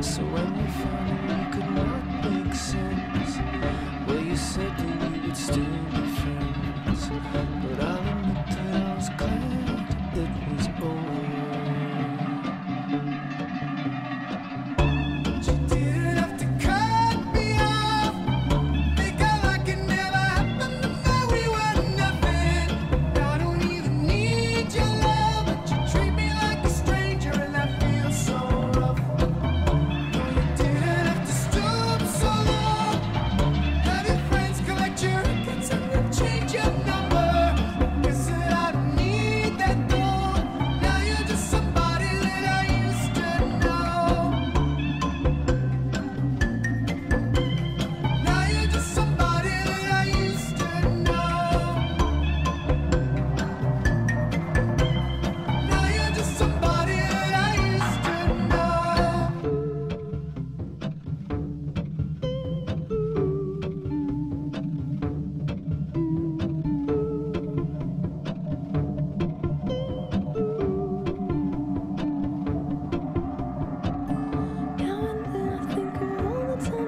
So when you finally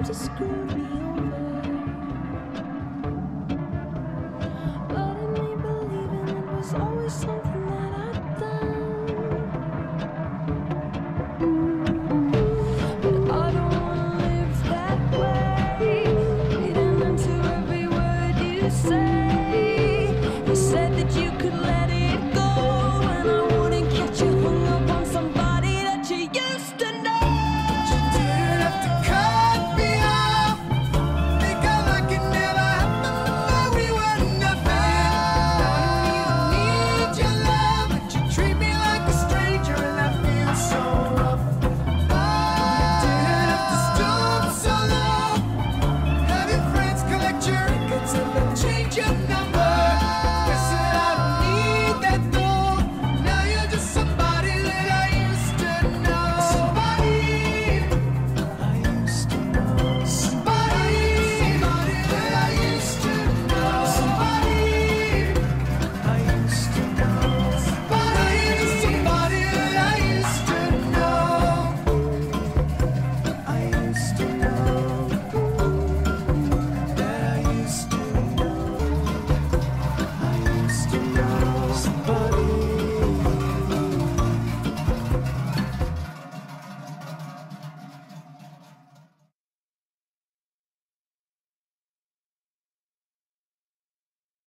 to screw me over. But believing it was always something that I'd done. But I don't wanna live that way, into every word you say.